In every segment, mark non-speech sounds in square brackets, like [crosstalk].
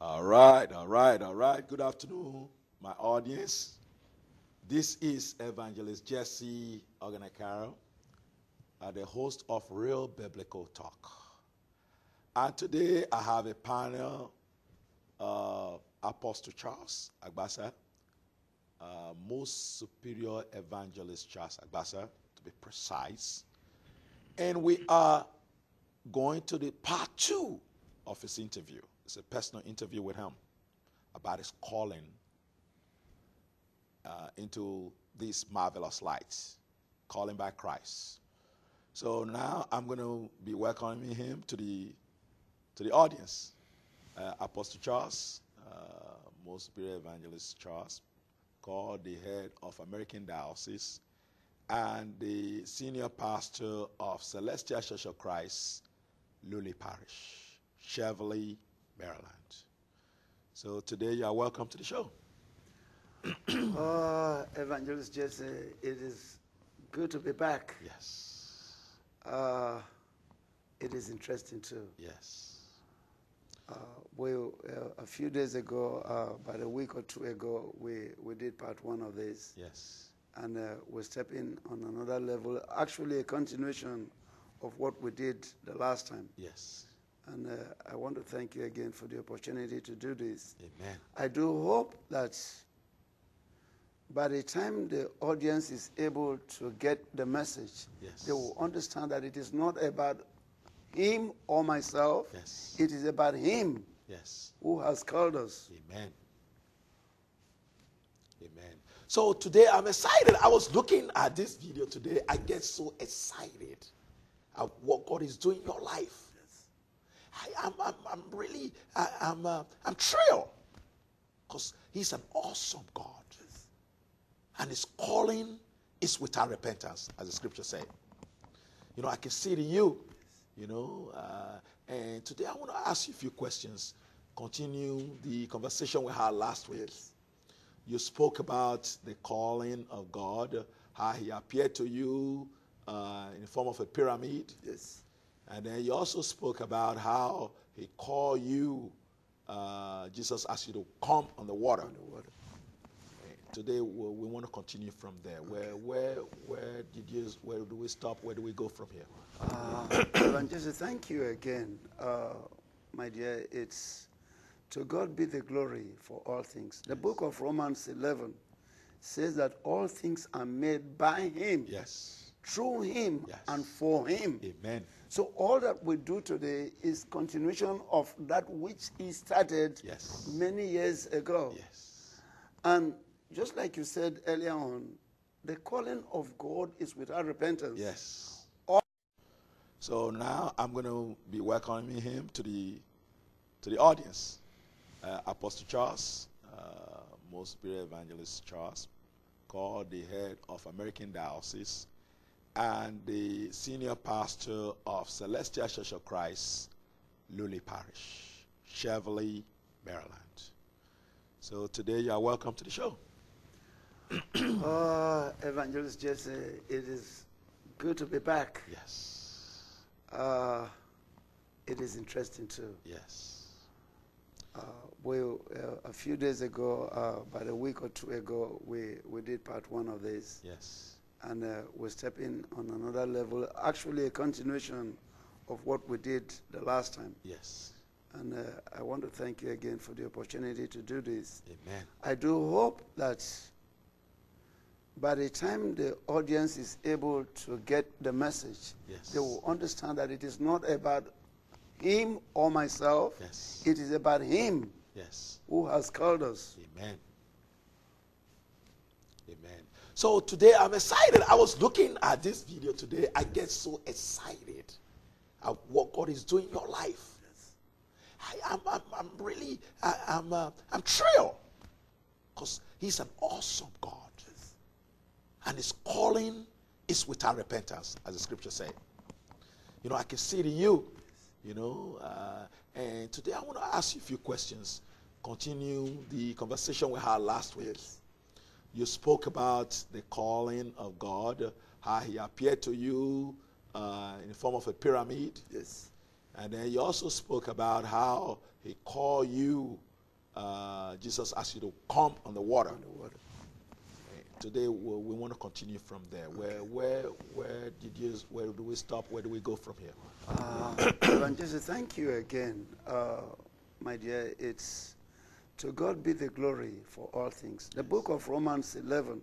All right, all right, all right. Good afternoon, my audience. This is Evangelist Jessy Oghenekaro, uh, the host of Real Biblical Talk. And today I have a panel uh, Apostle Charles Agbasa, uh, Most Superior Evangelist Charles Agbasa, to be precise. And we are going to the part two of his interview. It's a personal interview with him about his calling uh, into these marvelous lights, calling by Christ. So now I'm going to be welcoming him to the to the audience. Uh, Apostle Charles, uh, most superior evangelist Charles, called the head of American Diocese and the senior pastor of Celestial Church of Christ, Lully Parish, Cheverly, Maryland. So today you are welcome to the show. Oh, Evangelist Jessy, it is good to be back. Yes. Uh, it is interesting too. Yes. Uh, we, uh, a few days ago, uh, about a week or two ago, we, we did part one of this. Yes. And uh, we're stepping on another level, actually a continuation of what we did the last time. Yes. And uh, I want to thank you again for the opportunity to do this. Amen. I do hope that by the time the audience is able to get the message, Yes. they will understand that it is not about him or myself. Yes. It is about him Yes. who has called us. Amen. Amen. So today I'm excited. I was looking at this video today. I get so excited at what God is doing in your life. I, am I'm, I'm really, I, I'm, uh, I'm thrilled because He's an awesome God. And His calling is without repentance, as the scripture say. You know, I can see it in you, you know. Uh, and today I want to ask you a few questions. Continue the conversation we had last week. You spoke about the calling of God, how He appeared to you uh, in the form of a pyramid. Yes. And then you also spoke about how He called you, uh, Jesus asked you to come on the water. On the water. Today we, we want to continue from there. Where, where, where did you? Where do we stop? Where do we go from here? Uh, [coughs] Evangelist, thank you again, uh, my dear. It's to God be the glory for all things. The book of Romans 11 says that all things are made by Him, Yes. through Him, Yes. and for Him. Amen. So all that we do today is continuation of that which He started Yes. many years ago. Yes. And just like you said earlier on, the calling of God is without repentance. Yes. All- So now I'm going to be welcoming him to the to the audience. Uh, Apostle Charles, uh, most superior evangelist Charles, called the head of American Diocese and the senior pastor of Celestial Church of Christ, Lully Parish, Cheverly, Maryland. So today you are welcome to the show. [clears throat] Oh, Evangelist Jessy, it is good to be back. Yes. Uh, it is interesting too. Yes. Uh, we, uh, a few days ago, uh, about a week or two ago, we, we did part one of this. Yes. And uh, we're stepping on another level, actually a continuation of what we did the last time. Yes. And uh, I want to thank you again for the opportunity to do this. Amen. I do hope that by the time the audience is able to get the message, Yes. they will understand that it is not about him or myself. Yes. It is about him Yes. who has called us. Amen. Amen. So today I'm excited. I was looking at this video today. I get so excited at what God is doing in your life. I, am I'm, I'm really, I, I'm, uh, I'm thrilled because He's an awesome God. And His calling is without repentance, as the scripture say. You know, I can see it in you. You know, uh, and today I want to ask you a few questions. Continue the conversation we had last week. You spoke about the calling of God, how He appeared to you uh, in the form of a pyramid. Yes. And then you also spoke about how He called you, uh, Jesus asked you to come on the water. on the water. Today we, we want to continue from there. Where where where did you where do we stop? Where do we go from here? Uh, [coughs] Evangelist, thank you again. Uh, my dear, it's to God be the glory for all things. The book of Romans 11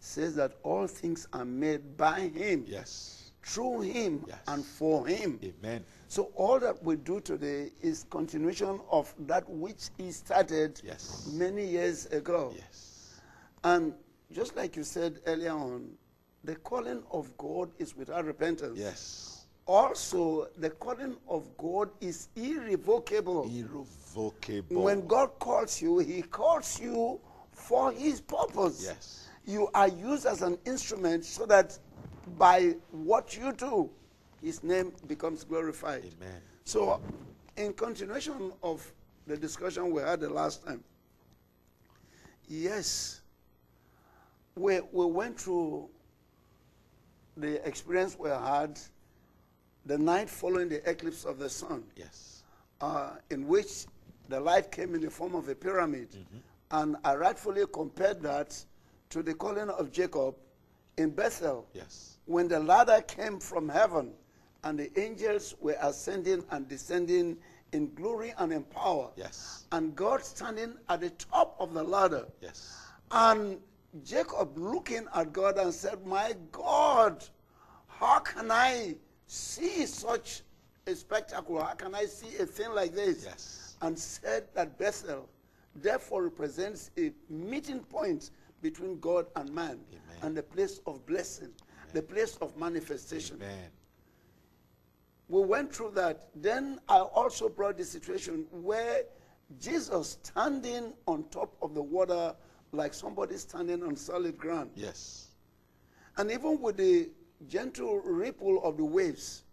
says that all things are made by Him, Yes. through Him, Yes. and for Him. Amen. So all that we do today is continuation of that which He started Yes. many years ago. Yes. And just like you said earlier on, the calling of God is without repentance. Yes. Also, the calling of God is irrevocable. Irrevocable. When God calls you, He calls you for His purpose. Yes. You are used as an instrument so that by what you do, His name becomes glorified. Amen. So, in continuation of the discussion we had the last time, yes, we, we went through the experience we had the night following the eclipse of the sun, Yes. uh, in which the light came in the form of a pyramid. And I rightfully compared that to the calling of Jacob in Bethel Yes. when the ladder came from heaven and the angels were ascending and descending in glory and in power. Yes. And God standing at the top of the ladder. Yes. And Jacob looking at God and said, My God, how can I see such a spectacle? How can I see a thing like this? Yes. And said that Bethel therefore represents a meeting point between God and man Amen. and the place of blessing, the place of manifestation. Amen. We went through that. Then I also brought the situation where Jesus standing on top of the water like somebody standing on solid ground. Yes. And even with the gentle ripple of the waves,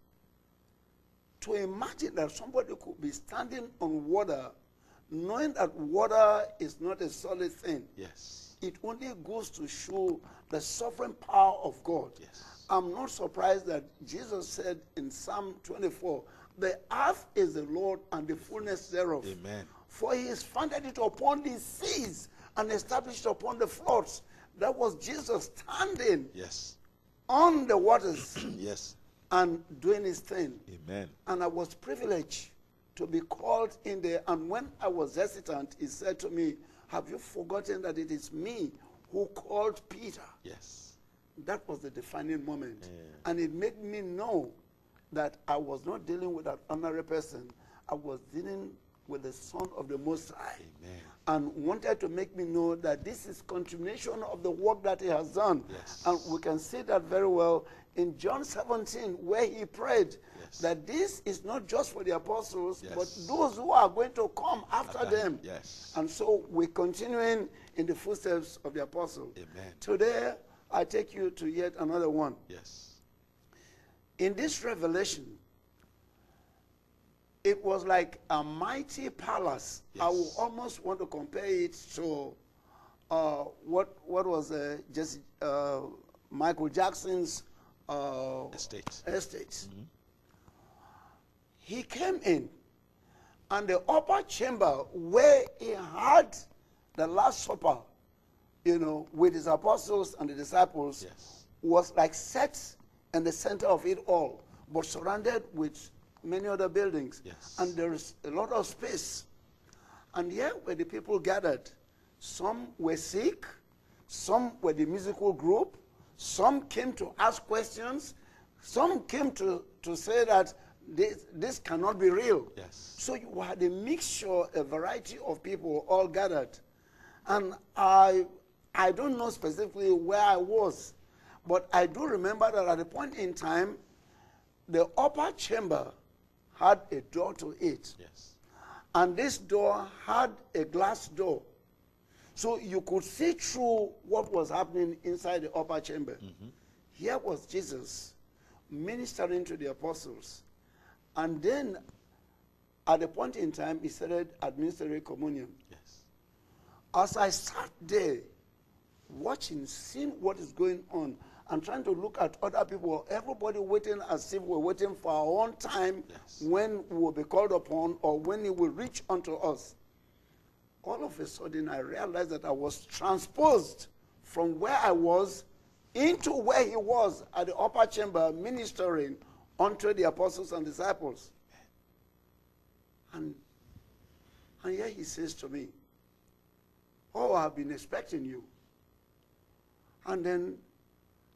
to imagine that somebody could be standing on water, knowing that water is not a solid thing, Yes. it only goes to show the sovereign power of God. Yes. I'm not surprised that Jesus said in Psalm 24, The earth is the Lord and the fullness thereof. Amen. For he has founded it upon the seas and established upon the floods. That was Jesus standing Yes. On the waters [clears throat] Yes. and doing his thing. Amen. And I was privileged to be called in there. And when I was hesitant, he said to me, Have you forgotten that it is me who called Peter? Yes. That was the defining moment. Yeah. And it made me know that I was not dealing with an ordinary person. I was dealing with the Son of the Most High. Amen. And wanted to make me know that this is continuation of the work that he has done. Yes. And we can see that very well in John 17, where he prayed Yes. that this is not just for the apostles, but those who are going to come after After- them. yes. And so we're continuing in the footsteps of the apostle. Amen. Today, I take you to yet another one. Yes. In this revelation, it was like a mighty palace. I would almost want to compare it to uh, what what was uh, Jessy, uh, Michael Jackson's uh, Estate. estate. He came in, and the upper chamber where he had the Last Supper, you know, with his apostles and the disciples, Yes. was like set in the center of it all, but surrounded with many other buildings. Yes. And there is a lot of space. And here were the people gathered. Some were sick, some were the musical group, some came to ask questions, some came to, to say that this, this cannot be real. Yes. So you had a mixture, a variety of people all gathered. And I, I don't know specifically where I was, but I do remember that at a point in time, the upper chamber had a door to it. Yes. And this door had a glass door. So you could see through what was happening inside the upper chamber. Mm-hmm. Here was Jesus ministering to the apostles. And then at a point in time, he started administering communion. Yes. As I sat there, watching, seeing what is going on, and trying to look at other people, everybody waiting as if we're waiting for our own time Yes. when we will be called upon or when it will reach unto us. all of a sudden I realized that I was transposed from where I was into where he was at the upper chamber ministering unto the apostles and disciples. And, and here he says to me, Oh, I've been expecting you. And then,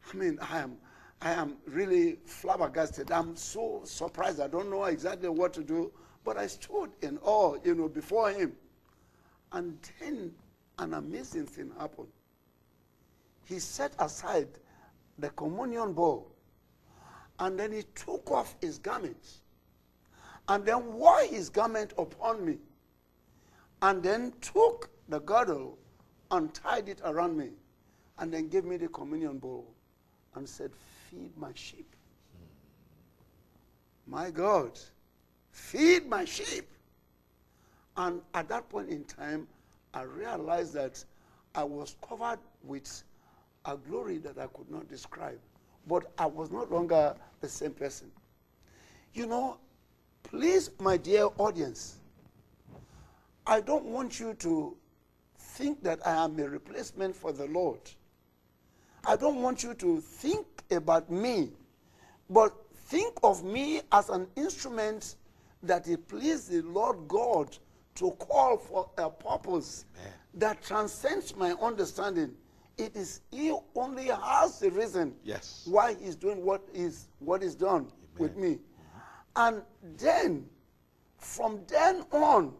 I mean, I am, I am really flabbergasted. I'm so surprised. I don't know exactly what to do. But I stood in awe, you know, before him. And then an amazing thing happened. He set aside the communion bowl and then he took off his garment and then wore his garment upon me and then took the girdle and tied it around me and then gave me the communion bowl and said, Feed my sheep. My God, feed my sheep. And at that point in time, I realized that I was covered with a glory that I could not describe. But I was no longer the same person. You know, please, my dear audience, I don't want you to think that I am a replacement for the Lord. I don't want you to think about me, but think of me as an instrument that it pleased the Lord God to call for a purpose Amen. that transcends my understanding. It is He only has the reason Yes. why He's doing what is what is done with me. And then, from then on,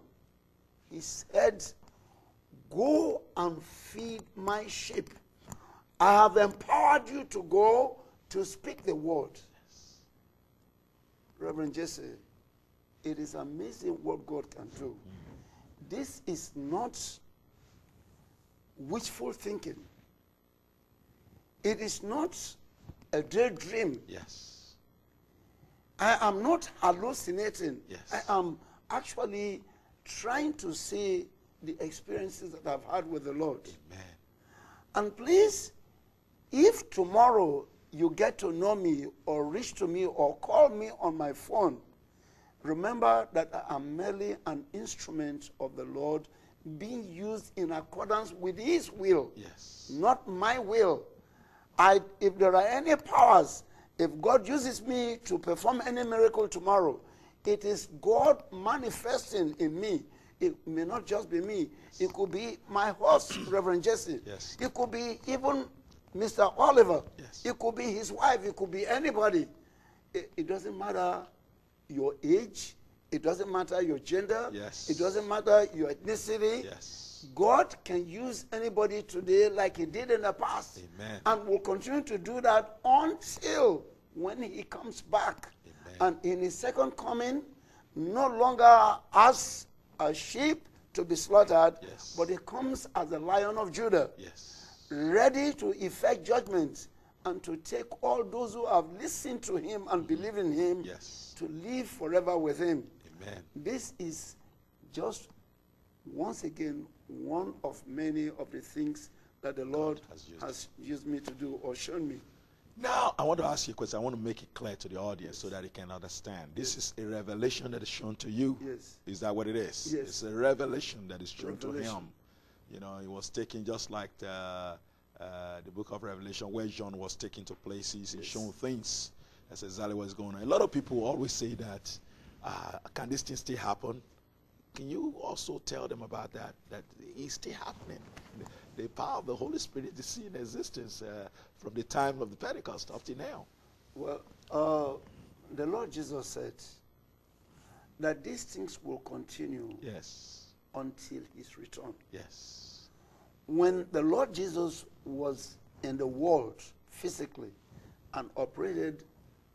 He said, Go and feed my sheep. I have empowered you to go to speak the word. Reverend Jessy, it is amazing what God can do. This is not wishful thinking. It is not a daydream. Yes. I am not hallucinating. Yes. I am actually trying to see the experiences that I've had with the Lord. Amen. And please, if tomorrow you get to know me or reach to me or call me on my phone, remember that I am merely an instrument of the Lord being used in accordance with His will, Yes. not my will. I, if there are any powers, if God uses me to perform any miracle tomorrow, it is God manifesting in me. It may not just be me. It could be my host, Reverend Jessy. Yes. It could be even Mr. Oliver. Yes. It could be his wife. It could be anybody. It, it doesn't matter your age. It doesn't matter your gender. Yes. It doesn't matter your ethnicity. Yes. God can use anybody today like he did in the past. Amen. And will continue to do that until when he comes back. Amen. And in his second coming, no longer as a sheep to be slaughtered, Yes. but he comes as the lion of Judah, Yes. Ready to effect judgment and to take all those who have listened to him and mm-hmm. believe in him Yes. to live forever with him. Amen. This is just once again one of many of the things that the Lord has has used. used, me to do or shown me. Now, I want to ask you a question. I want to make it clear to the audience so that they can understand. This is a revelation that is shown to you. Yes. Is that what it is? Yes. It's a revelation that is shown to him. You know, it was taken just like the, uh, the book of Revelation, where John was taken to places and Yes. shown things. That's exactly what's going on. A lot of people always say that, uh, can this thing still happen? Can you also tell them about that? That it's still happening. The, the power of the Holy Spirit is still in existence uh, from the time of the Pentecost up to now. Well, uh, the Lord Jesus said that these things will continue Yes. Until his return. Yes. When the Lord Jesus was in the world physically and operated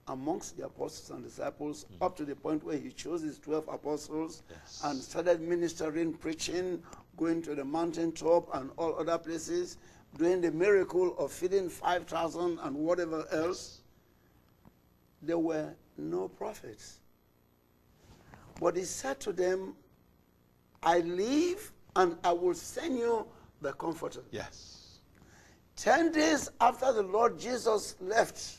amongst the apostles and disciples mm. up to the point where he chose his 12 apostles Yes. and started ministering, preaching, going to the mountaintop and all other places, doing the miracle of feeding 5,000 and whatever else. There were no prophets. But he said to them, I leave and I will send you the comforter. Yes. Ten days after the Lord Jesus left,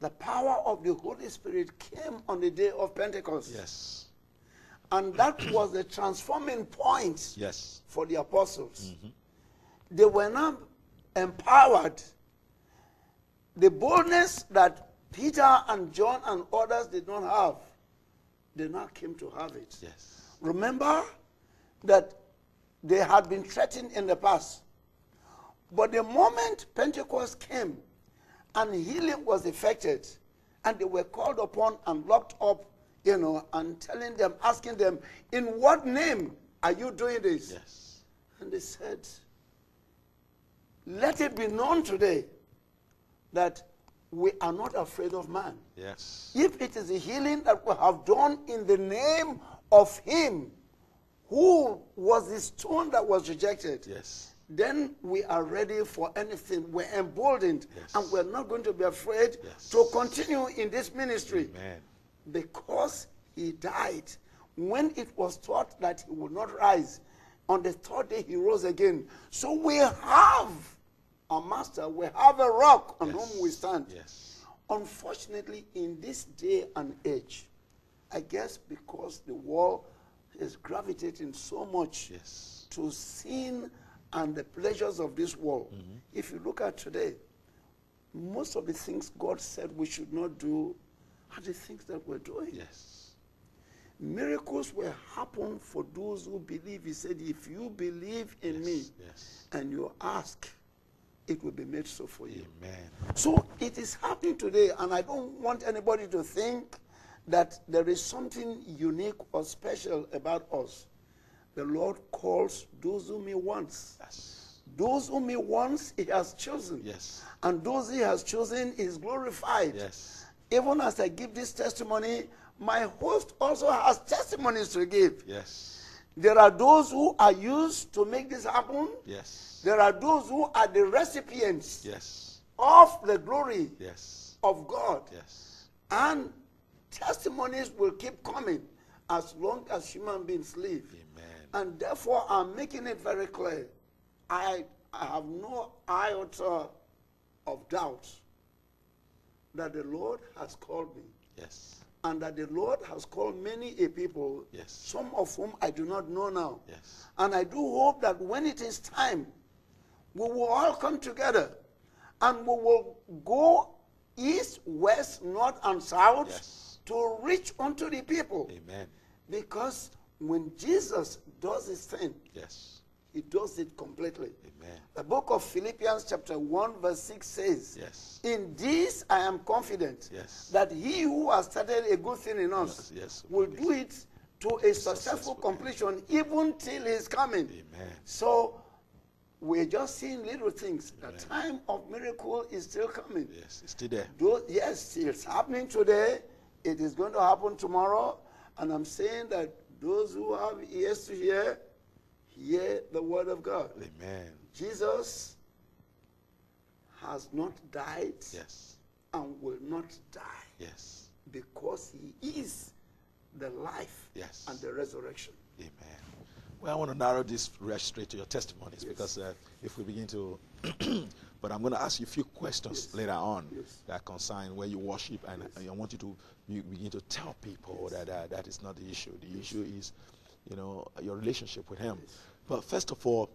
the power of the Holy Spirit came on the day of Pentecost. Yes. And that was the transforming point Yes. for the apostles. Mm-hmm. They were not empowered. The boldness that Peter and John and others did not have, they now came to have it. Yes. Remember that they had been threatened in the past. But the moment Pentecost came and healing was effected, and they were called upon and locked up, you know, and telling them, asking them, In what name are you doing this? Yes. And they said, Let it be known today that we are not afraid of man. Yes. If it is a healing that we have done in the name of Him who was the stone that was rejected, Yes. then we are ready for anything. We're emboldened Yes. and we're not going to be afraid Yes. to continue in this ministry Amen. because He died. When it was thought that He would not rise, on the third day He rose again. So we have a master, we have a rock on Yes. whom we stand. Yes. Unfortunately, in this day and age, I guess because the world is gravitating so much Yes. to sin and the pleasures of this world. Mm-hmm. If you look at today, most of the things God said we should not do are the things that we're doing. Yes. Miracles will happen for those who believe. He said, If you believe in me Yes. Yes. and you ask, it will be made so for you. Amen. So it is happening today, and I don't want anybody to think that there is something unique or special about us. The Lord calls those whom He wants. Yes. Those whom He wants, He has chosen. Yes. And those He has chosen is glorified. Yes. Even as I give this testimony, my host also has testimonies to give. Yes. There are those who are used to make this happen. Yes. There are those who are the recipients Yes. of the glory Yes. of God. Yes. And testimonies will keep coming as long as human beings live. Amen. And therefore, I'm making it very clear. I, I have no iota of doubt that the Lord has called me Yes. and that the Lord has called many a people, Yes. some of whom I do not know now. Yes. And I do hope that when it is time, we will all come together and we will go east, west, north, and south Yes. To reach unto the people. Amen. Because when Jesus does his thing, Yes. he does it completely. Amen. The book of Philippians, chapter 1, verse 6 says, Yes. In this I am confident Yes. that he who has started a good thing in us Yes, yes, will do it to a successful Successful. completion even till his coming. Amen. So we're just seeing little things. The time of miracle is still coming. Yes. It's still there. Though, yes, it's happening today. It is going to happen tomorrow. And I'm saying that those who have ears to hear, hear the word of God. Amen. Jesus has not died Yes. and will not die Yes. because he is the life Yes. and the resurrection. Amen. Well, I want to narrow this straight to your testimonies because uh, if we begin to, [clears throat] but I'm going to ask you a few questions Yes. later on Yes. that concern where you worship, and I want you to begin to tell people that uh, that is not the issue. The issue is, you know, your relationship with Him. But first of all,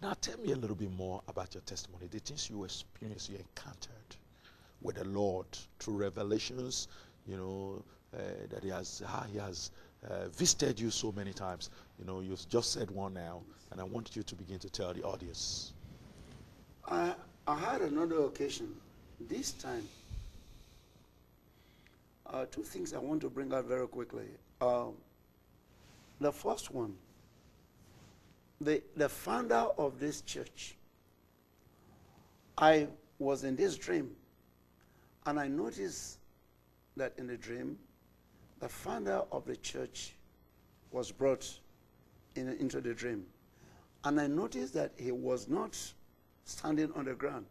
now tell me a little bit more about your testimony, the things you experienced, you encountered with the Lord through revelations, you know, uh, that He has, how He has uh, visited you so many times. You know, you've just said one now, and I want you to begin to tell the audience. I, I had another occasion. This time, uh, two things I want to bring out very quickly. Um, the first one, the, the founder of this church, I was in this dream, and I noticed that in the dream, the founder of the church was brought in, into the dream. And I noticed that he was not standing on the ground.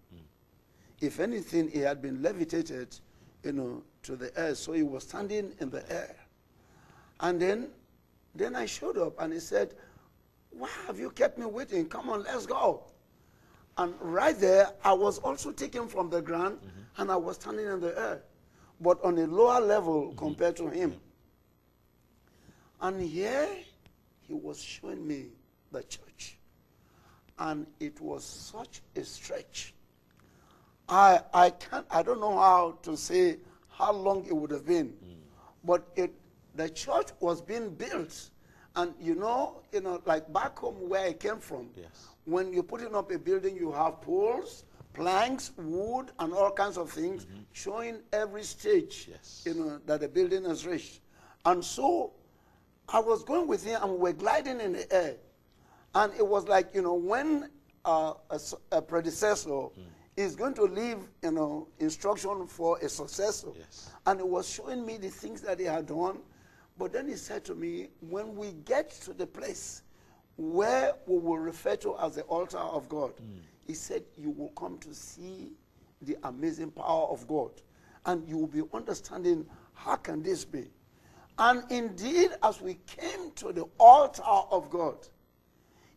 If anything, he had been levitated, you know, to the air, so he was standing in the air. And then, then I showed up, and he said, "Why have you kept me waiting? Come on, let's go." And right there, I was also taken from the ground, mm-hmm. and I was standing in the air, but on a lower level mm-hmm. compared to him. And here he was showing me the church. And it was such a stretch. I, I can't, I don't know how to say how long it would have been. Mm. But it, the church was being built. And you know, you know, like back home where I came from, Yes. when you're putting up a building, you have poles, planks, wood, and all kinds of things mm-hmm. showing every stage Yes. you know, that the building has reached. And so I was going with him and we're gliding in the air. And it was like, you know, when uh, a, a predecessor is going to leave, you know, instruction for a successor. Yes. And it was showing me the things that he had done. But then he said to me, when we get to the place where we will refer to as the altar of God, he said, you will come to see the amazing power of God. And you will be understanding how can this be? And indeed, as we came to the altar of God,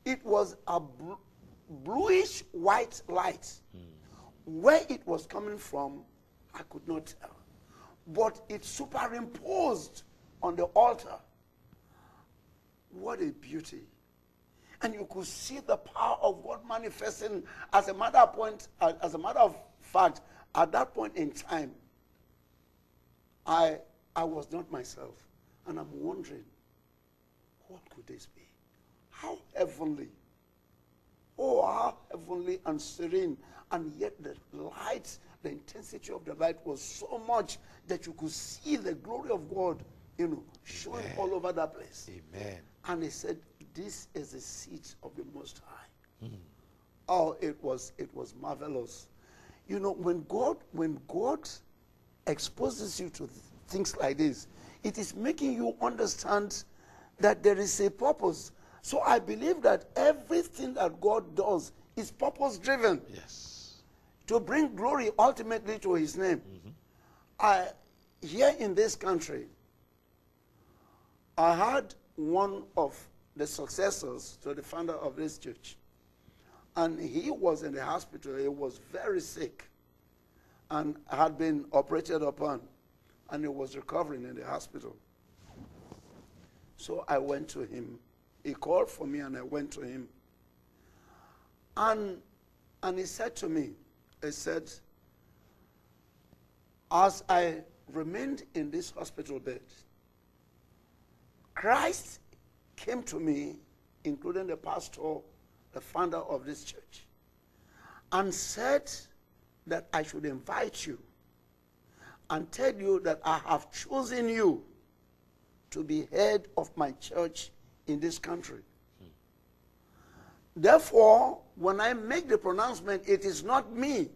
it was a bl- bluish white light. Where it was coming from, I could not tell. But it superimposed on the altar. What a beauty. And you could see the power of God manifesting as a matter of point, uh, as a matter of fact, at that point in time, I I was not myself. And I'm wondering, what could this be? How heavenly. Oh, how heavenly and serene. And yet the light, the intensity of the light was so much that you could see the glory of God, you know, showing Amen. all over that place. Amen. And he said, This is the seat of the Most High. Hmm. Oh, it was it was marvelous. You know, when God when God exposes you to things like this, it is making you understand that there is a purpose. So I believe that everything that God does is purpose driven Yes. to bring glory ultimately to his name. Mm-hmm. I, here in this country, I had one of the successors to the founder of this church. And he was in the hospital. He was very sick and had been operated upon. And he was recovering in the hospital. So I went to him. He called for me and I went to him. And, and he said to me, he said, as I remained in this hospital bed, Christ came to me, including the pastor, the founder of this church, and said that I should invite you and tell you that I have chosen you to be head of my church in this country. Therefore, when I make the pronouncement, it is not me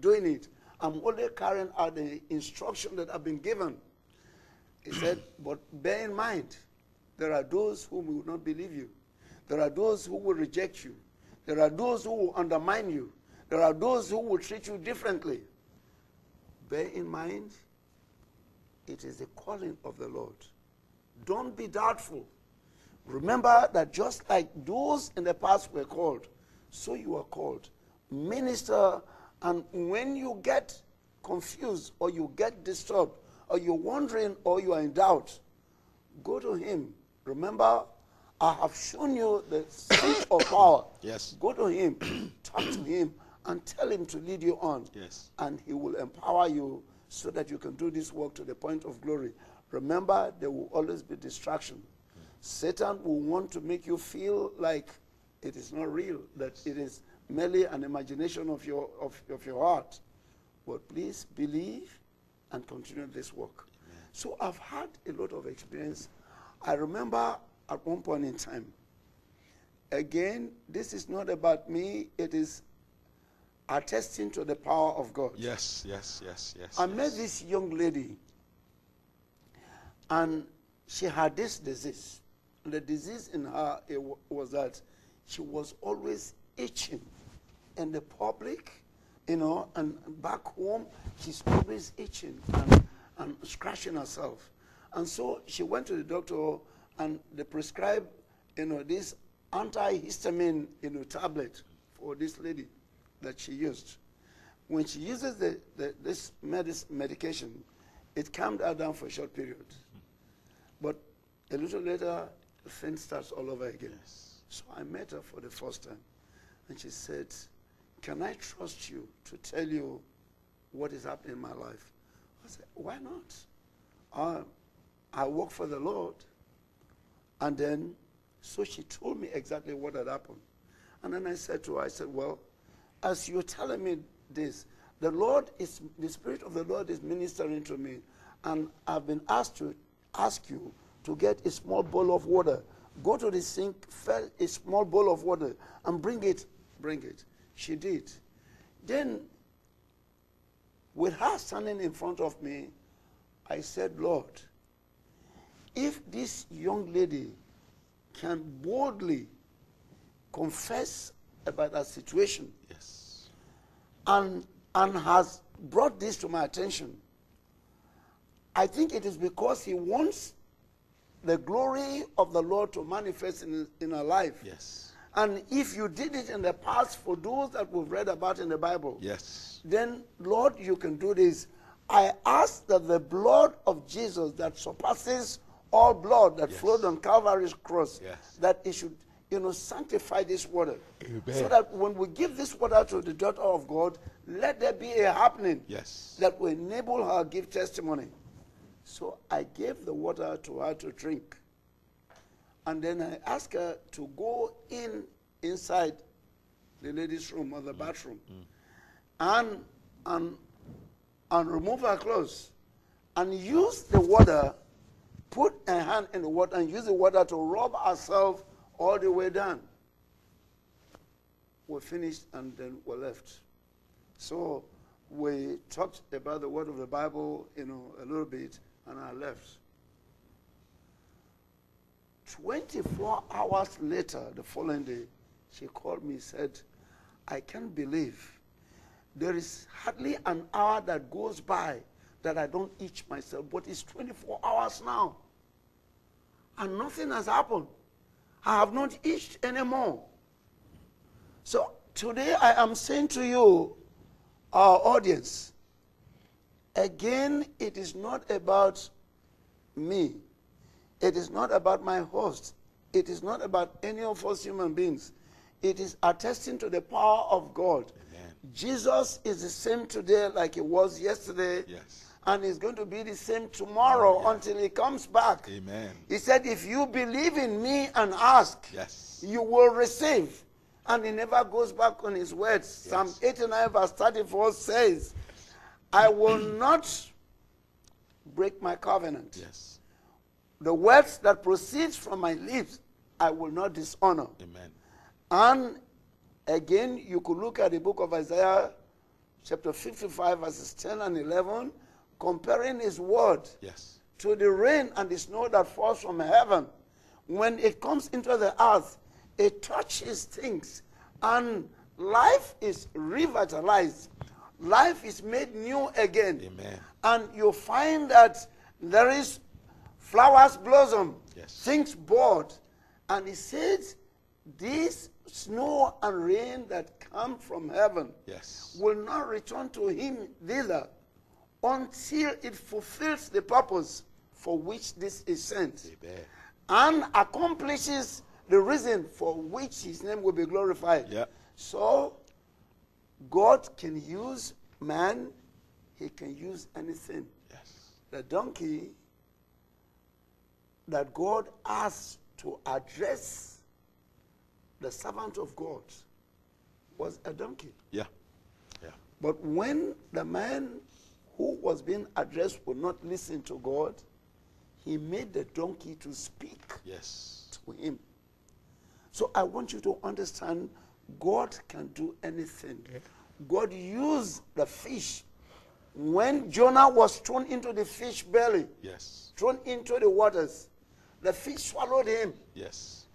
doing it. I'm only carrying out the instruction that I've been given. He said, [clears throat] but bear in mind, there are those whom will not believe you. There are those who will reject you. There are those who will undermine you. There are those who will treat you differently. Bear in mind, it is the calling of the Lord. Don't be doubtful. Remember that just like those in the past were called, so you are called. Minister, and when you get confused or you get disturbed or you're wondering or you are in doubt, go to Him. Remember, I have shown you the seat of power. [coughs] Yes. Go to Him, [coughs] talk to Him, and tell Him to lead you on. Yes. And He will empower you so that you can do this work to the point of glory. Remember, there will always be distraction. Satan will want to make you feel like it is not real, that it is merely an imagination of your, of, of your heart. But please believe and continue this work. So I've had a lot of experience. I remember at one point in time, again, this is not about me, it is attesting to the power of God. Yes, yes, yes, yes. I yes. met this young lady, and she had this disease. The disease in her was that she was always itching in the public, you know, and back home, she's always itching and, and scratching herself. And so she went to the doctor, and they prescribed, you know, this antihistamine, you know, tablet for this lady that she used. When she uses the, the, this medis- medication, it calmed her down for a short period. But A little later, the thing starts all over again. Yes. So I met her for the first time. And she said, Can I trust you to tell you what is happening in my life? I said, Why not? Uh, I work for the Lord. And then, so she told me exactly what had happened. And then I said to her, I said, Well, as you're telling me this, the Lord is, the Spirit of the Lord is ministering to me. And I've been asked to ask you to get a small bowl of water. Go to the sink, fill a small bowl of water, and bring it. Bring it. She did. Then, with her standing in front of me, I said, Lord, if this young lady can boldly confess about her situation Yes. and, and has brought this to my attention, I think it is because he wants the glory of the Lord to manifest in, in her life. Yes. And if you did it in the past for those that we've read about in the Bible, Yes. then Lord, you can do this. I ask that the blood of Jesus that surpasses all blood that Yes. flowed on Calvary's cross, Yes. that it should, you know, sanctify this water. So that when we give this water to the daughter of God, let there be a happening Yes. that will enable her to give testimony. So I gave the water to her to drink. And then I asked her to go in inside the ladies' room or the mm. bathroom mm. and, and, and remove her clothes and use the water, put a hand in the water and use the water to rub herself all the way down. We finished and then we left. So we talked about the word of the Bible, you know, a little bit, and I left. 24 hours later, the following day, she called me said, I can't believe there is hardly an hour that goes by that I don't itch myself, but it's 24 hours now. And nothing has happened. I have not itched anymore. So today I am saying to you, our audience, again, it is not about me. It is not about my host. It is not about any of us human beings. It is attesting to the power of God. Amen. Jesus is the same today like he was yesterday. Yes. And he's going to be the same tomorrow Yeah. until he comes back. Amen. He said, If you believe in me and ask, Yes. you will receive. And he never goes back on his words. Psalm 89, verse 34 says, I will not break my covenant. Yes. The words that proceeds from my lips, I will not dishonor. Amen. And again, you could look at the book of Isaiah, chapter 55, verses 10 and 11, comparing his word Yes. to the rain and the snow that falls from heaven. When it comes into the earth, it touches things, and life is revitalized. Life is made new again. Amen. And you find that there is flowers blossom, Yes. things bud. And he says, this snow and rain that come from heaven Yes. will not return to him thither until it fulfills the purpose for which this is sent Amen. and accomplishes the reason for which his name will be glorified. Yeah. So, God can use man, he can use anything. Yes. The donkey that God asked to address the servant of God was a donkey. Yeah. Yeah. But when the man who was being addressed would not listen to God, he made the donkey to speak Yes. to him. So I want you to understand God can do anything. God used the fish. When Jonah was thrown into the fish belly, Yes. thrown into the waters, the fish swallowed him. Yes.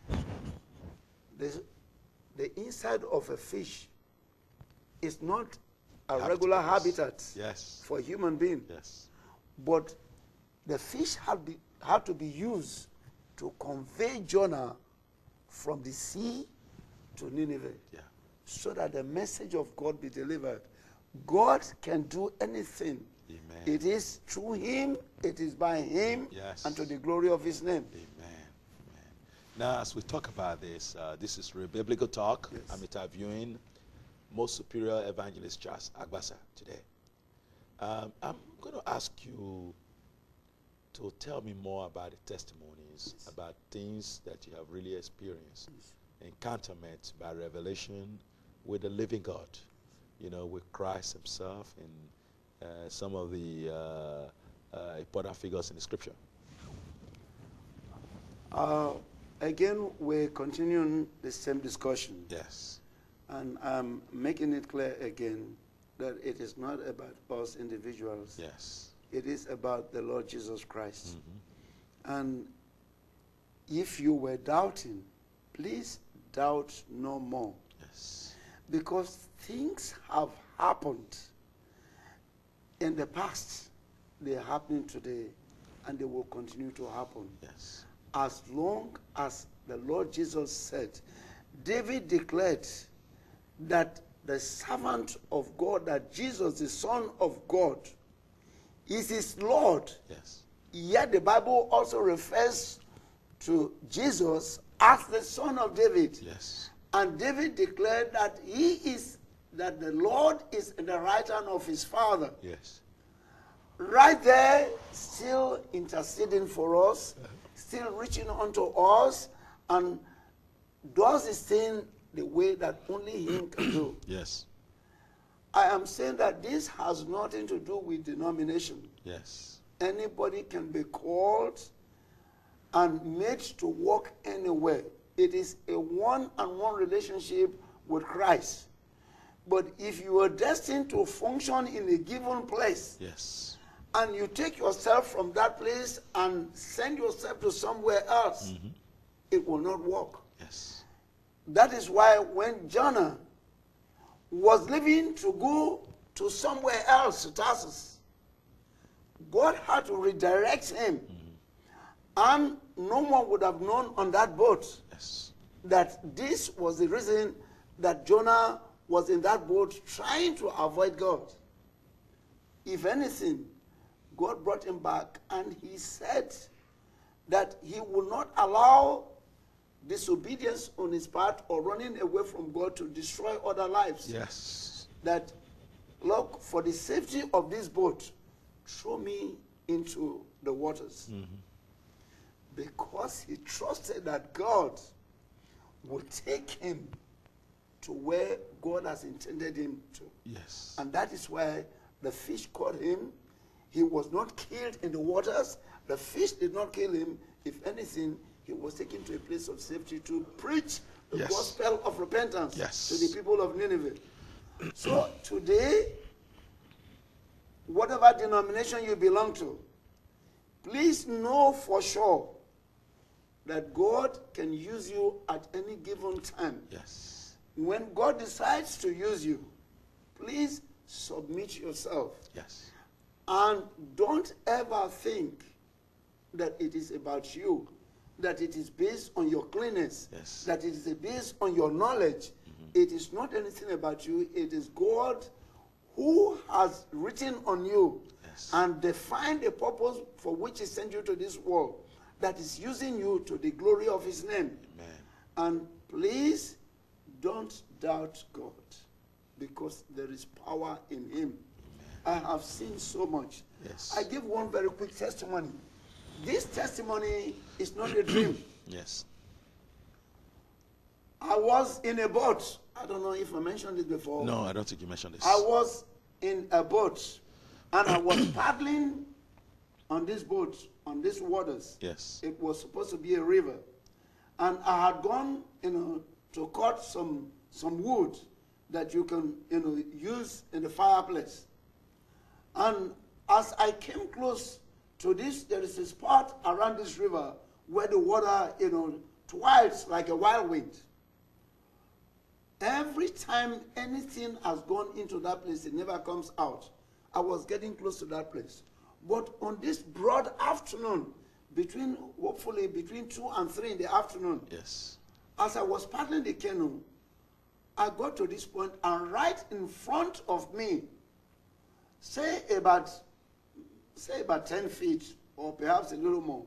The, the inside of a fish is not a Habitat, regular habitat Yes. for a human being. Yes. But the fish had, be, had to be used to convey Jonah from the sea to Nineveh Yeah. so that the message of God be delivered. God can do anything. Amen. It is through him, it is by him, Yes. and to the glory of his name. Amen. Now, as we talk about this, uh, this is real biblical talk. Yes. I'm interviewing most superior evangelist Charles Agbasa today. Um, I'm going to ask you to tell me more about the testimonies, about things that you have really experienced, encounterment by revelation with the living God, you know, with Christ Himself and uh, some of the uh, uh, important figures in the Scripture. Uh, again, we're continuing the same discussion. Yes. And I'm making it clear again that it is not about us individuals. Yes. It is about the Lord Jesus Christ. Mm-hmm. And if you were doubting, please doubt no more. Yes. Because things have happened in the past, they're happening today, and they will continue to happen. Yes. As long as the Lord Jesus said, David declared that the servant of God, that Jesus, the Son of God, is his Lord. Yes. Yet the Bible also refers to Jesus as the Son of David. Yes. And David declared that he is that the Lord is in the right hand of his father. Yes. Right there, still interceding for us, still reaching unto us, and does his thing the way that only him can do. [clears throat] Yes. I am saying that this has nothing to do with denomination. Yes. Anybody can be called and made to walk anywhere. It is a one on one relationship with Christ. But if you are destined to function in a given place Yes. and you take yourself from that place and send yourself to somewhere else, mm-hmm. it will not work. Yes. That is why when Jonah was leaving to go to somewhere else, to Tarsus, God had to redirect him. And no one would have known on that boat Yes. that this was the reason that Jonah was in that boat trying to avoid God. If anything, God brought him back and he said that he will not allow disobedience on his part or running away from God to destroy other lives. Yes. That, look, for the safety of this boat, throw me into the waters. Mm-hmm. Because he trusted that God would take him to where God has intended him to. Yes. And that is why the fish caught him. He was not killed in the waters. The fish did not kill him. If anything, he was taken to a place of safety to preach the Yes. gospel of repentance Yes. to the people of Nineveh. so today, whatever denomination you belong to, please know for sure that God can use you at any given time. Yes. When God decides to use you, please submit yourself. Yes. And don't ever think that it is about you, that it is based on your cleanness, Yes. that it is based on your knowledge. Mm-hmm. It is not anything about you, it is God who has written on you Yes. and defined the purpose for which He sent you to this world that is using you to the glory of His name. Amen. And please don't doubt God because there is power in Him. I have seen so much. Yes. I give one very quick testimony. This testimony is not a dream. [clears throat] Yes. I was in a boat. I don't know if I mentioned it before. No, I don't think you mentioned this. I was in a boat and I was [clears throat] paddling on this boat, on these waters. Yes. It was supposed to be a river. And I had gone, you know, to cut some some wood that you can, you know, use in the fireplace. And as I came close to this, there is a spot around this river where the water, you know, twirls like a whirlwind. Every time anything has gone into that place, it never comes out. I was getting close to that place. But on this broad afternoon, between hopefully between two and three in the afternoon, Yes. as I was paddling the canoe, I got to this point, and right in front of me, say about say about 10 feet or perhaps a little more,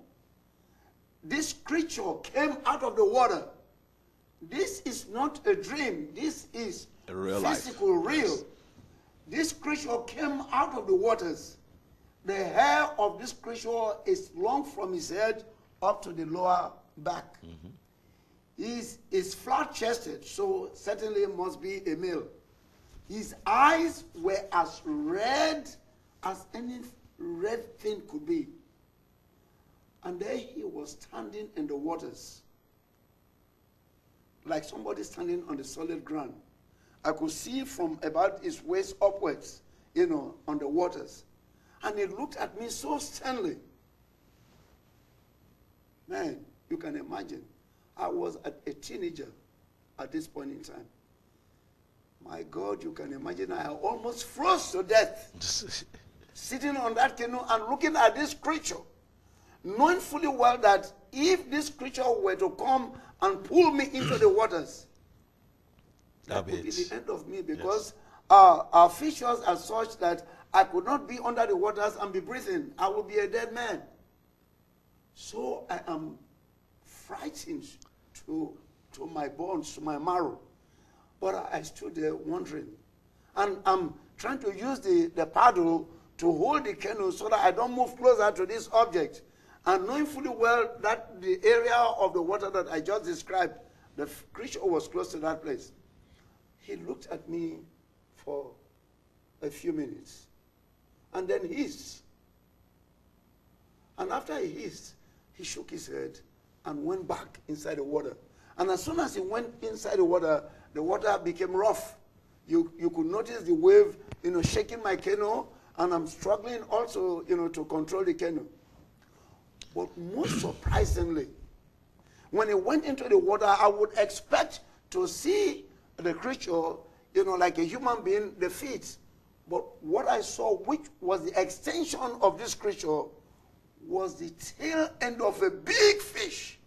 this creature came out of the water. This is not a dream. This is A real life. physical, real. This creature came out of the waters. The hair of this creature is long from his head up to the lower back. He's, is flat chested, so certainly must be a male. His eyes were as red as any red thing could be. And there he was standing in the waters, like somebody standing on the solid ground. I could see from about his waist upwards, you know, on the waters. And he looked at me so sternly. Man, you can imagine. I was a, a teenager at this point in time. My God, you can imagine I almost froze to death [laughs] sitting on that canoe and looking at this creature, knowing fully well that if this creature were to come and pull me into the waters, That'll that would be it. the end of me because uh, our features are such that I could not be under the waters and be breathing. I would be a dead man. So I am frightened to, to my bones, to my marrow. But I, stood there wondering. And I'm trying to use the, the paddle to hold the canoe so that I don't move closer to this object. And knowing fully well that the area of the water that I just described, the creature was close to that place. He looked at me for a few minutes and then hissed. And after he hissed, he shook his head and went back inside the water. And as soon as he went inside the water, the water became rough. You, you could notice the wave, you know, shaking my canoe, and I'm struggling also, you know, to control the canoe. But most surprisingly, when he went into the water, I would expect to see the creature, you know, like a human being, the feet. But what I saw, which was the extension of this creature, was the tail end of a big fish.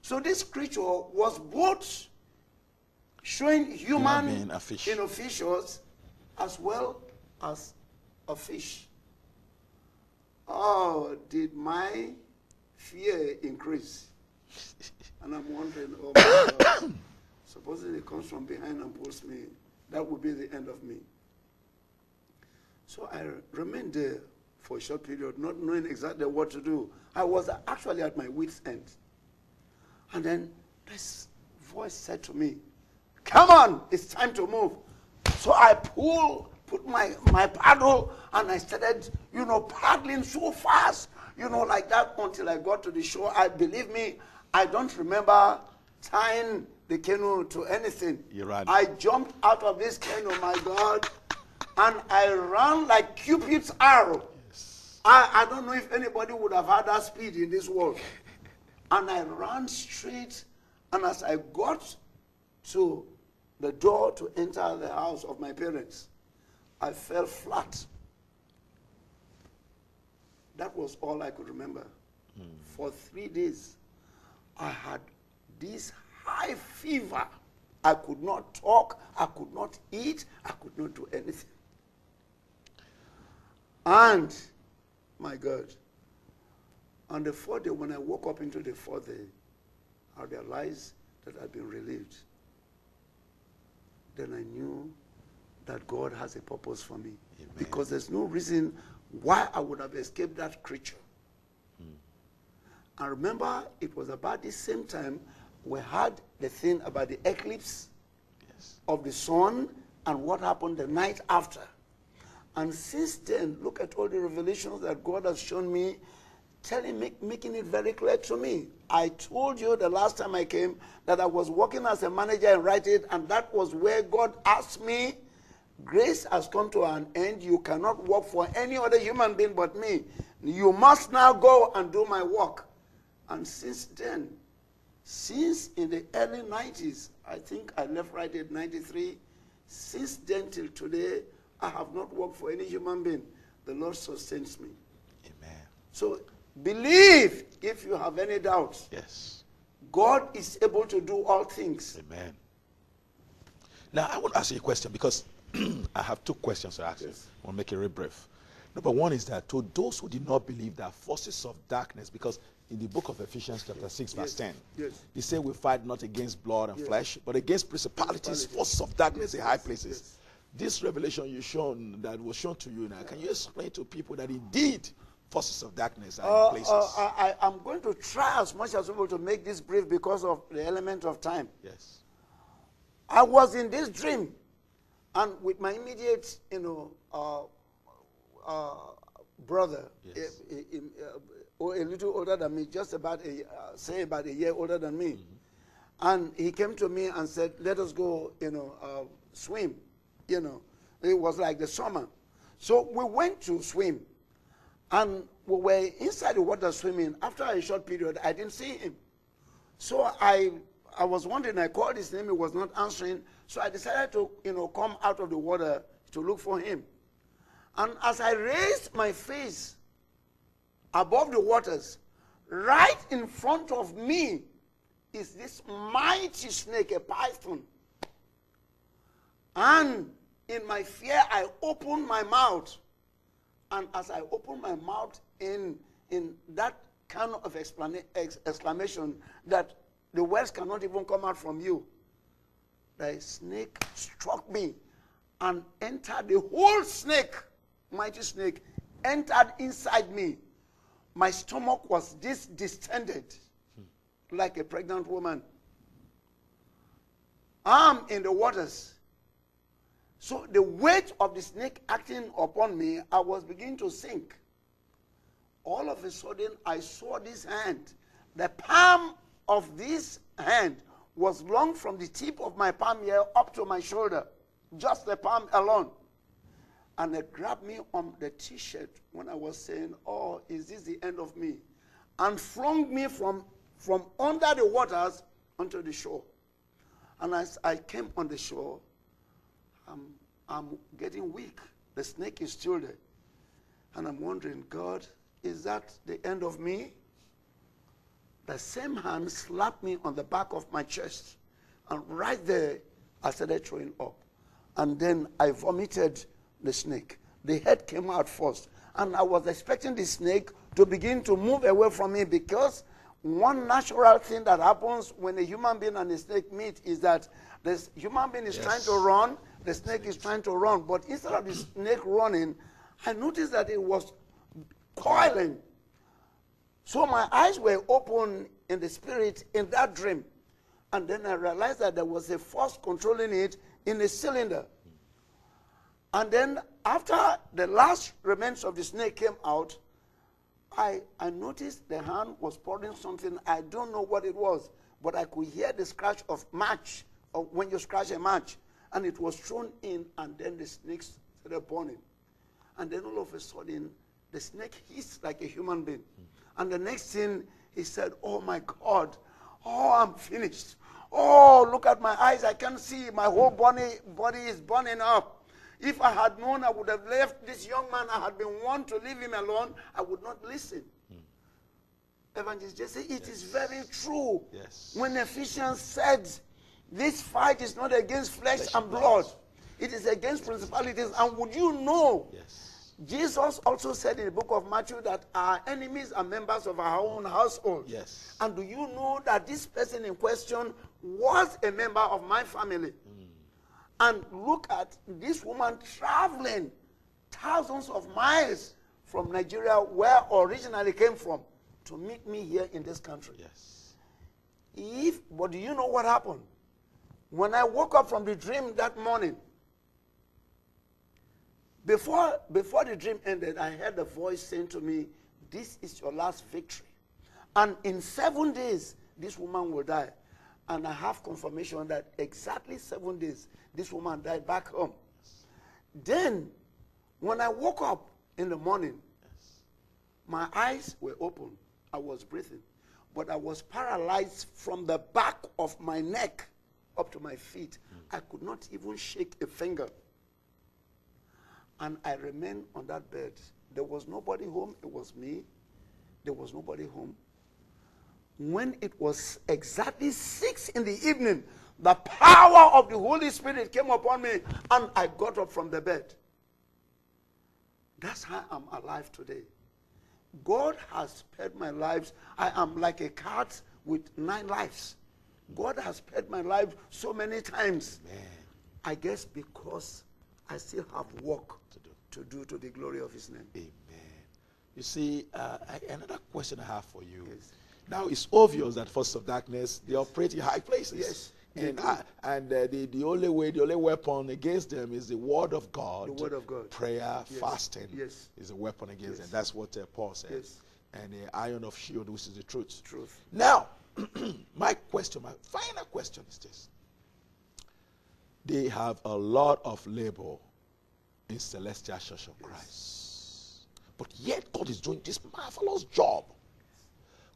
So this creature was both showing human, being, a fish. you know, features as well as a fish. Oh, did my fear increase? [laughs] And I'm wondering, oh my God, [coughs] supposing it comes from behind and pulls me, that would be the end of me. So I remained there for a short period, not knowing exactly what to do. I was actually at my wit's end. And then this voice said to me, Come on, it's time to move. So I pulled, put my, my paddle, and I started, you know, paddling so fast, you know, like that until I got to the shore. I believe me, I don't remember tying the canoe to anything. You ran. I jumped out of this canoe, my God, and I ran like Cupid's arrow. I, I don't know if anybody would have had that speed in this world. And I ran straight, and as I got to the door to enter the house of my parents, I fell flat. That was all I could remember. For three days, I had this high fever. I could not talk, I could not eat, I could not do anything. And, my God, on the fourth day, when I woke up into the fourth day, I realized that I'd been relieved. Then I knew that God has a purpose for me. Amen. Because there's no reason why I would have escaped that creature. Hmm. I remember it was about the same time we had the thing about the eclipse Yes. of the sun and what happened the night after. And since then, look at all the revelations that God has shown me, telling me, making it very clear to me. I told you the last time I came that I was working as a manager in Rite and that was where God asked me, Grace has come to an end. You cannot work for any other human being but me. You must now go and do my work. And since then, since in the early 90s, I think I left right at 93, since then till today, I have not worked for any human being. The Lord sustains me. Amen. So believe if you have any doubts. Yes. God is able to do all things. Amen. Now, I want to ask you a question because [clears throat] I have two questions to ask you. Yes. I'll make it very brief. Number one is that to those who did not believe that forces of darkness, because in the book of Ephesians, chapter 6, verse 10. Yes. He said, We fight not against blood and Yes. flesh, but against principalities, forces of darkness Yes, in high yes, places. This revelation you shown that was shown to you now, can you explain to people that indeed forces of darkness are Uh, in places? uh, I, I- I'm going to try as much as possible to make this brief because of the element of time. yes. I was in this dream, and with my immediate, you know, uh, uh, brother, Yes. eh, eh, eh, uh, a little older than me, just about a, uh, say about a year older than me, and he came to me and said, "Let us go, you know, uh, swim." You know, it was like the summer, so we went to swim, and we were inside the water swimming. After a short period, I didn't see him. So I, I was wondering, I called his name, he was not answering. So I decided to, you know, come out of the water to look for him. And as I raised my face above the waters, right in front of me is this mighty snake, a python. And in my fear, I opened my mouth. And as I opened my mouth in, in that kind of exclamation that the words cannot even come out from you, the snake struck me and entered the whole snake, mighty snake, entered inside me. My stomach was this distended, like a pregnant woman. I'm in the waters. So the weight of the snake acting upon me, I was beginning to sink. All of a sudden, I saw this hand. The palm of this hand was long from the tip of my palm here up to my shoulder, just the palm alone. And it grabbed me on the t shirt when I was saying, Oh, is this the end of me? And flung me from, from under the waters onto the shore. And as I came on the shore, I'm, I'm getting weak. The snake is still there. And I'm wondering, God, is that the end of me? The same hand slapped me on the back of my chest. And right there, I started throwing up. And then I vomited the snake. The head came out first. And I was expecting the snake to begin to move away from me because one natural thing that happens when a human being and a snake meet is that the human being is Yes. trying to run, the snake is trying to run. But instead of the snake running, I noticed that it was coiling. So my eyes were open in the spirit in that dream. And then I realized that there was a force controlling it in a cylinder. And then after the last remains of the snake came out, I, I noticed the hand was pouring something. I don't know what it was, but I could hear the scratch of match, or when you scratch a match. And it was thrown in, and then the snake started him. And then all of a sudden, the snake hissed like a human being. And the next thing, he said, Oh my God, oh, I'm finished. Oh, look at my eyes, I can't see. My whole body, body is burning up. If I had known I would have left this young man, I had been warned to leave him alone, I would not listen. Evangelist Jessy, it is very true. Yes. When Ephesians said, this fight is not against flesh, Flesh and blood, blood. it is against principalities. And would you know Yes. Jesus also said in the book of Matthew that our enemies are members of our own household. Yes. And do you know that this person in question was a member of my family? Hmm. And look at this woman traveling thousands of miles from Nigeria, where originally came from, to meet me here in this country. Yes. If, but do you know what happened? When I woke up from the dream that morning, before, before the dream ended, I heard a voice saying to me, This is your last victory. And in seven days, this woman will die. And I have confirmation that exactly seven days, this woman died back home. Then, when I woke up in the morning, my eyes were open. I was breathing. But I was paralyzed from the back of my neck up to my feet. I could not even shake a finger. And I remained on that bed. There was nobody home. It was me. There was nobody home. When it was exactly six in the evening, the power of the Holy Spirit came upon me and I got up from the bed. That's how I'm alive today. God has spared my lives. I am like a cat with nine lives. God has spared my life so many times. Man. I guess because I still have work To do. to do to the glory of His name. Amen. You see, uh, I- another question I have for you. Yes. Now it's obvious that forces of darkness they operate in high places. Yes, And uh, and uh, the the only way, the only weapon against them is the word of God. The word of God. Prayer, Yes. fasting. Yes. Is a weapon against Yes. them. That's what uh, Paul said. Yes. And the iron of shield, which is the truth. Truth. Now, [clears throat] my question, my final question is this. They have a lot of labor in Celestial Church of Christ. But yet God is doing this marvelous job.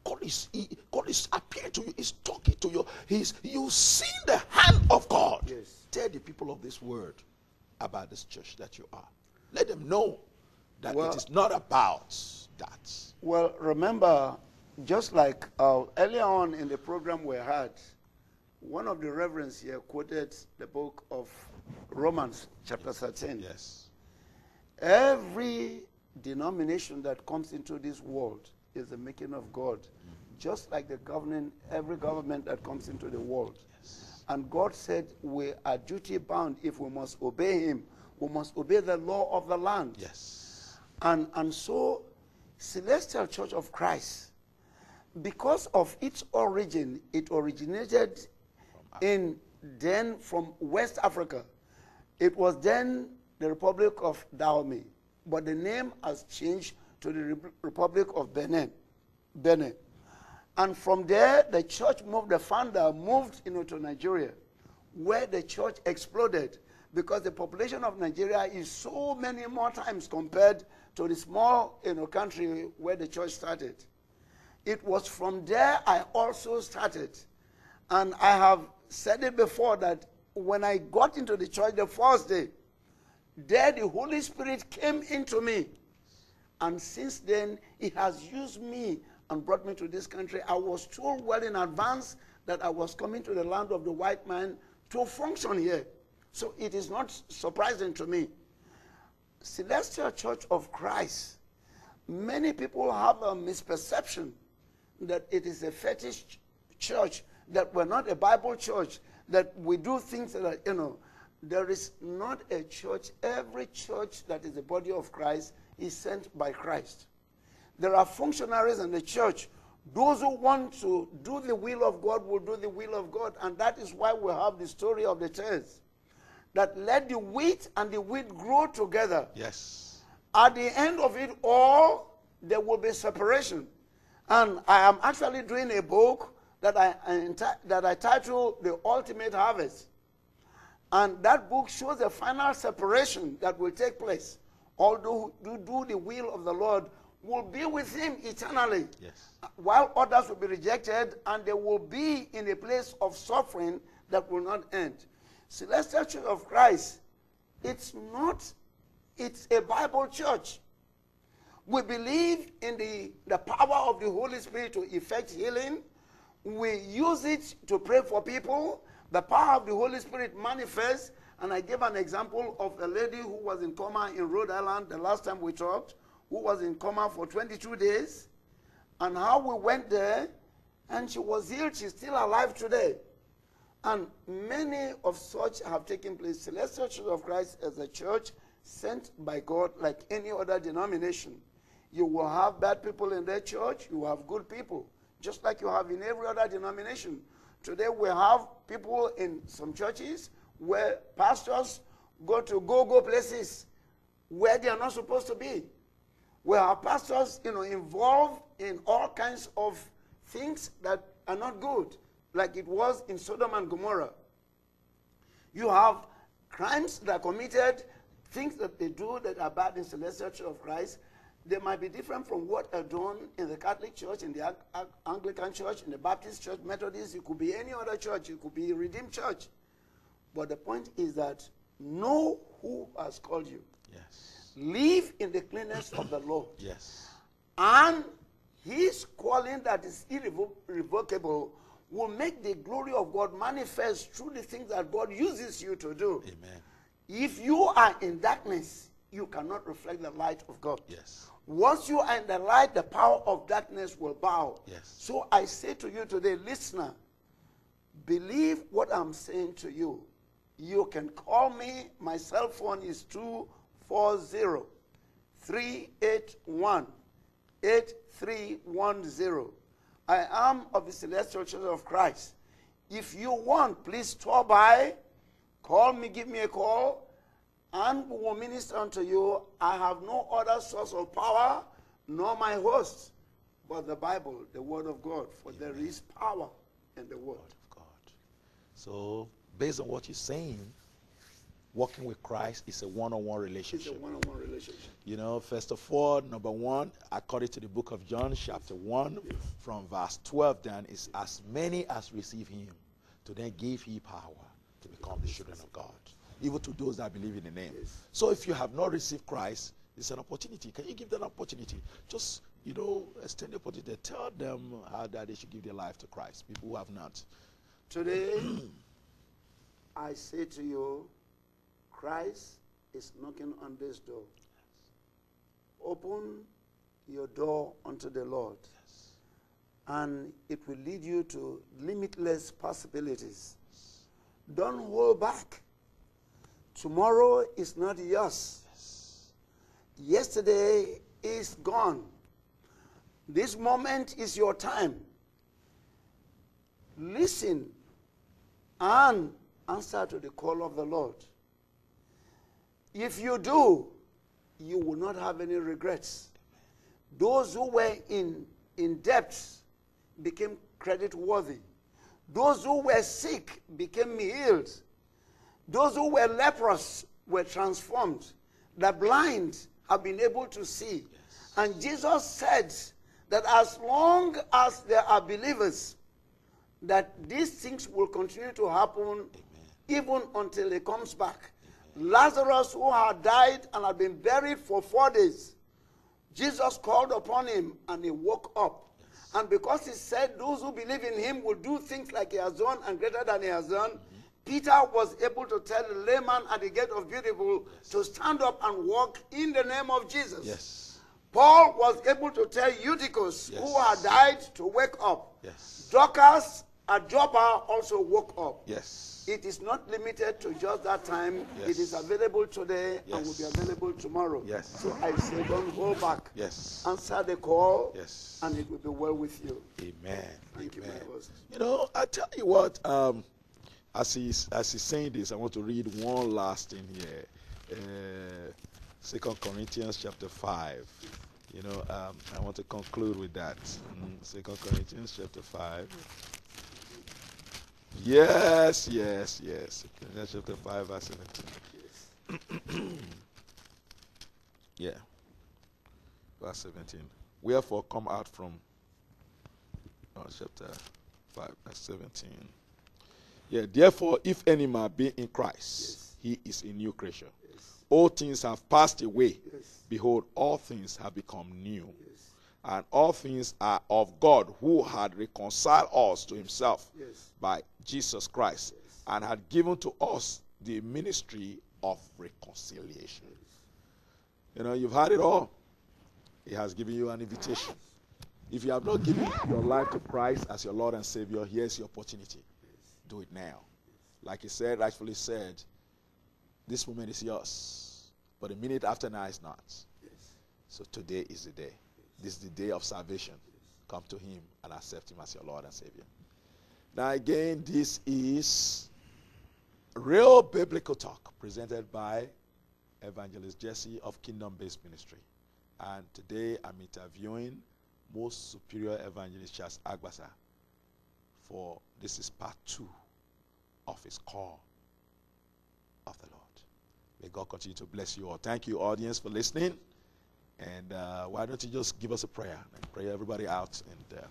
God is he, God is appearing to you, He's talking to you. He's you seen the hand of God. Yes. Tell the people of this world about this church that you are. Let them know that Well- it is not about that. Well, remember, just like uh, earlier on in the program we had, one of the reverends here quoted the book of Romans, chapter 13. Yes. Every denomination that comes into this world is the making of God, just like the governing every government that comes into the world. And God said we are duty bound if we must obey Him. We must obey the law of the land. Yes. And, and so, Celestial Church of Christ, because of its origin, it originated in then from West Africa. It was then the Republic of Dahomey, but the name has changed to the Re- Republic of Benin. Benin. And from there, the church moved, the founder moved you know, Nigeria, where the church exploded because the population of Nigeria is so many more times compared to the small you know, country where the church started. It was from there I also started. And I have said it before that when I got into the church the first day, there the Holy Spirit came into me. And since then, He has used me and brought me to this country. I was told well in advance that I was coming to the land of the white man to function here. So it is not surprising to me. Celestial Church of Christ, many people have a misperception that it is a fetish ch- church, that we're not a Bible church, that we do things that are, you know, there is not a church. Every church that is the body of Christ is sent by Christ. There are functionaries in the church. Those who want to do the will of God will do the will of God. And that is why we have the story of the tares. That let the wheat and the wheat grow together. Yes. At the end of it all, there will be separation. And I am actually doing a book that I, that I title The Ultimate Harvest. And that book shows the final separation that will take place. All who do, do the will of the Lord will be with Him eternally. Yes. While others will be rejected and they will be in a place of suffering that will not end. Celestial Church of Christ, it's not, it's a Bible church. We believe in the, the power of the Holy Spirit to effect healing. We use it to pray for people. The power of the Holy Spirit manifests. And I gave an example of a lady who was in coma in Rhode Island the last time we talked, who was in coma for 22 days, and how we went there, and she was healed. She's still alive today. And many of such have taken place. Celestial Church of Christ as a church sent by God like any other denomination. You will have bad people in their church, you have good people, just like you have in every other denomination. Today we have people in some churches where pastors go to go-go places where they are not supposed to be. We have pastors, you know, involved in all kinds of things that are not good, like it was in Sodom and Gomorrah. You have crimes that are committed, things that they do that are bad in Celestial Church of Christ. They might be different from what are done in the Catholic Church, in the Ang- Ang- Anglican Church, in the Baptist Church, Methodist. It could be any other church. It could be a Redeemed Church. But the point is that know who has called you. Yes. Live in the cleanness of the Lord. Yes. And his calling that is irrevocable will make the glory of God manifest through the things that God uses you to do. Amen. If you are in darkness, you cannot reflect the light of God. Yes. Once you are in the light, the power of darkness will bow. Yes. So I say to you today, listener, believe what I'm saying to you. You can call me. My cell phone is 240 381 8310. I am of the Celestial Church of Christ. If you want, please stop by, call me, give me a call, and we will minister unto you. I have no other source of power, nor my host, but the Bible, the Word of God. For there is power in the Word. of God. So, based on what you're saying, walking with Christ is a one-on-one It's a relationship. one on one relationship. You know, first of all, number one, according to the book of John, chapter 1, from verse 12 then is as many as receive him, to then give he power to become the children of God, even to those that believe in the name. Yes. So if you have not received Christ, it's an opportunity. Can you give them an opportunity? Just, you know, extend the opportunity. Tell them how that they should give their life to Christ, people who have not. Today, [clears throat] I say to you, Christ is knocking on this door. Open your door unto the Lord, and it will lead you to limitless possibilities. Don't hold back. Tomorrow is not yours. Yesterday is gone. This moment is your time. Listen and answer to the call of the Lord. If you do, you will not have any regrets. Those who were in, in debt became credit worthy. Those who were sick became healed. Those who were leprous were transformed. The blind have been able to see. And Jesus said that as long as there are believers, that these things will continue to happen even until he comes back. Lazarus, who had died and had been buried for four days, Jesus called upon him and he woke up. And because he said those who believe in him will do things like he has done and greater than he has done, mm-hmm. Peter was able to tell the layman at the gate of Beautiful to stand up and walk in the name of Jesus. Yes. Paul was able to tell Eutychus, who had died, to wake up. Yes. Dorcas at Joppa also woke up. Yes. It is not limited to just that time. Yes. It is available today and will be available tomorrow. Yes. So I say, don't hold back. Yes. Answer the call, Yes. and it will be well with you. Amen. Thank you, Amen. my host. You know, I tell you what, um, as he's as he's saying this, I want to read one last thing here. Uh, Second Corinthians chapter five. You know, um, I want to conclude with that. Mm, Second Corinthians chapter five. Yes, yes, yes. Corinthians chapter five, verse seventeen. [coughs] yeah. Verse seventeen. Wherefore come out from Oh, chapter 5, verse 17. Yeah, therefore, if any man be in Christ, he is a new creature. All things have passed away. Yes. Behold, all things have become new. And all things are of God, who had reconciled us to himself Yes. by Jesus Christ, and had given to us the ministry of reconciliation. You know, you've had it all. He has given you an invitation. If you have not given your life to Christ as your Lord and Savior, here's your opportunity. Do it now. Like he said, rightfully said, this moment is yours. But a minute after now is not. So today is the day. This is the day of salvation. Come to him and accept him as your Lord and Savior. Now again, this is real biblical talk presented by Evangelist Jessy of Kingdom Based Ministry. And today I'm interviewing most superior evangelist Charles Agbasa for this is part two of his call of the Lord. May God continue to bless you all. Thank you, audience, for listening. And uh, why don't you just give us a prayer and pray everybody out? And uh,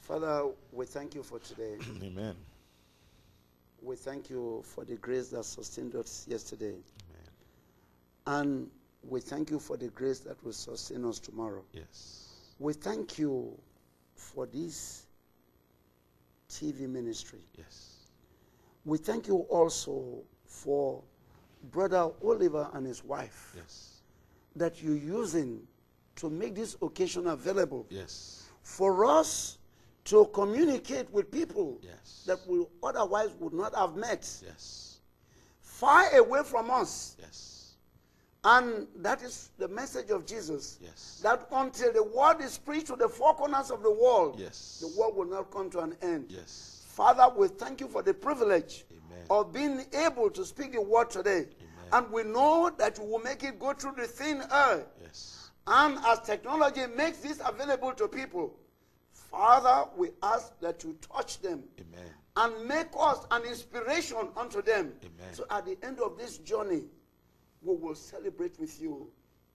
Father, we thank you for today. [clears throat] Amen. We thank you for the grace that sustained us yesterday. Amen. And we thank you for the grace that will sustain us tomorrow. Yes. We thank you for this TV ministry. Yes. We thank you also for Brother Oliver and his wife. Yes. that you're using to make this occasion available Yes. for us to communicate with people Yes. that we otherwise would not have met Yes. far away from us. Yes. And that is the message of Jesus. Yes. That until the word is preached to the four corners of the world, Yes. the world will not come to an end. Yes. Father, we thank you for the privilege Amen. of being able to speak the word today. And we know that you will make it go through the thin air. Yes. And as technology makes this available to people, Father, we ask that you touch them Amen. and make us an inspiration unto them. Amen. So at the end of this journey, we will celebrate with you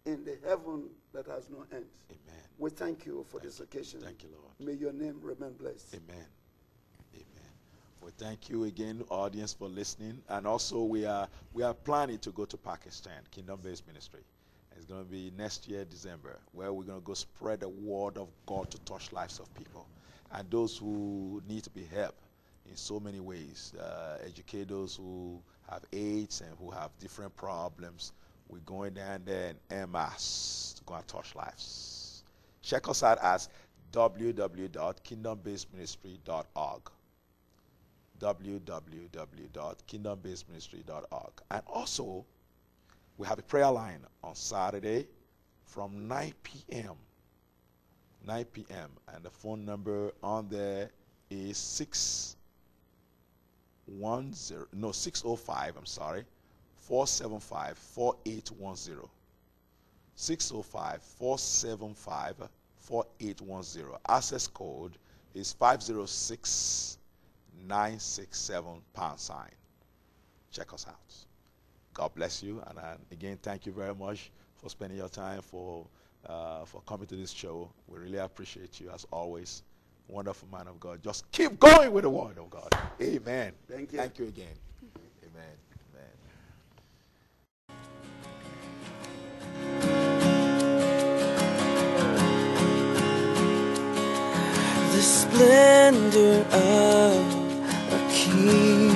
in the heaven that has no end. Amen. We thank you for this occasion. Thank you, Lord. May your name remain blessed. Amen. Amen. Well, thank you again, audience, for listening. And also, we are we are planning to go to Pakistan, Kingdom-based ministry. It's going to be next year, December, where we're going to go spread the word of God to touch lives of people, and those who need to be helped in so many ways. Uh, educate those who have AIDS and who have different problems. We're going down there and masse to go and touch lives. Check us out as www.kingdombasedministry.org www.kingdombasedministry.org and also we have a prayer line on Saturday from 9 p.m. 9 p.m. and the phone number on there is 610 no 605 I'm sorry 475 4810 605 475 4810 access code is 506967 pound sign check us out God bless you. And uh, again, thank you very much for spending your time for uh, for coming to this show. We really appreciate you as always. Wonderful man of God. Just keep going with the word of God. Amen. Thank you. Thank you again. Amen. Amen. the splendor of a king,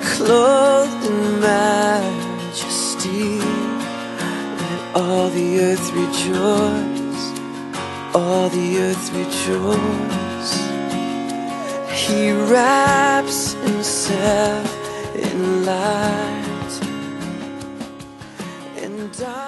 clothed in majesty. Let all the earth rejoice, all the earth rejoice. He wraps himself in light and I